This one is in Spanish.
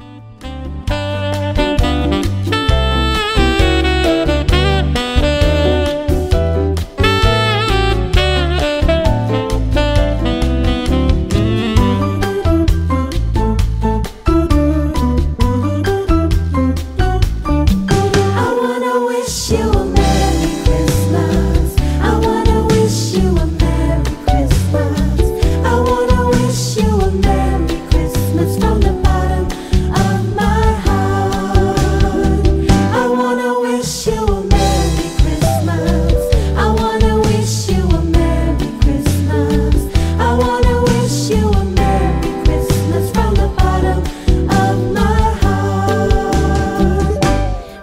Thank you.